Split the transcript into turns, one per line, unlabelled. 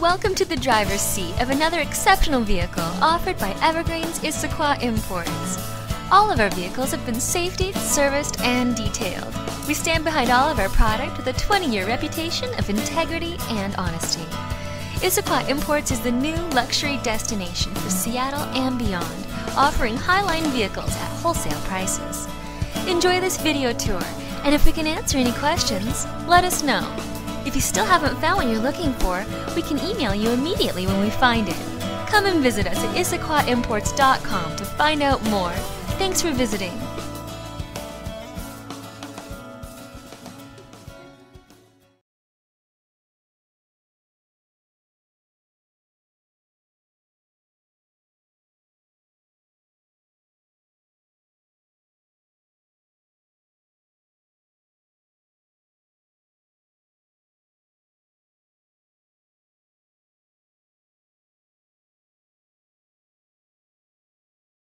Welcome to the driver's seat of another exceptional vehicle offered by Evergreen's Issaquah Imports. All of our vehicles have been safety, serviced, and detailed. We stand behind all of our product with a 20-year reputation of integrity and honesty. Issaquah Imports is the new luxury destination for Seattle and beyond, offering Highline vehicles at wholesale prices. Enjoy this video tour, and if we can answer any questions, let us know. If you still haven't found what you're looking for, we can email you immediately when we find it. Come and visit us at IssaquahImports.com to find out more. Thanks for visiting.